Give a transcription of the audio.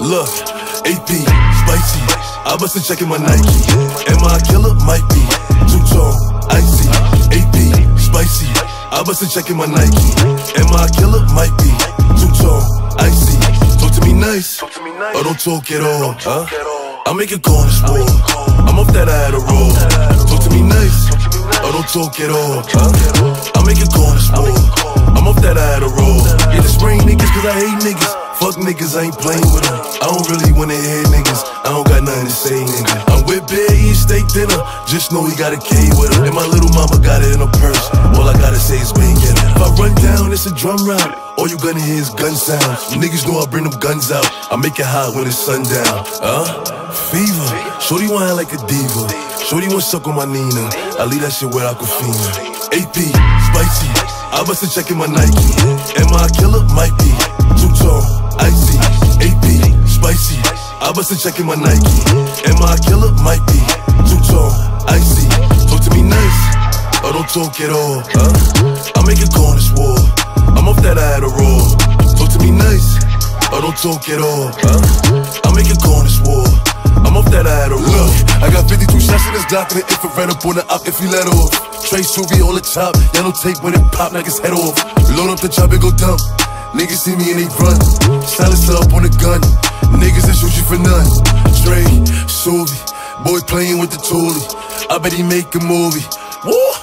Look, AP, spicy. I bust a check in my Nike. Am I a killer? Might be. Two tone, icy. AP, spicy. I bust a check in my Nike. Am I a killer? Might be. Two tone, icy. Talk to me nice. Or don't talk at all. Huh? I make a call this war. I'm off that I had a roll. Talk to me nice. Or don't talk at all. Huh? I make a call this war. I'm off that I had a roll. Yeah, the spring niggas cause I hate niggas. Fuck niggas, I ain't playing with them. I don't really wanna hear niggas. I don't got nothing to say, nigga. I'm with Bear eating steak dinner. Just know he got a K with him. And my little mama got it in her purse. All I gotta say is bang it. If I run down, it's a drum round. All you gonna hear is gun sounds. Niggas know I bring them guns out. I make it hot when it's sundown. Huh? Fever. Shorty wanna like a diva. Shorty wanna suck on my Nina. I leave that shit where Aquafina. AP, spicy. I bust a in my Nike. Am I a killer? Might be. I bust a check in my Nike. Am I a killer? Might be. Two tone, icy. Talk to me nice. Or don't talk at all. Huh? I make a this war. I'm off that I had a roll. Talk to me nice. Or don't talk at all. Huh? I make a this war. I'm off that I had a roll. I got 52 shots in this Glock and the infrared up on the up if you let off. Trey Suvi on the top, yellow tape when it pop, knock his head off. Load up the chop and go dump. Niggas see me and they run. Silence up on the gun. Niggas that shoot you for nothing. Trey, Suvi, boy playing with the toolie. I bet he make a movie. Woo!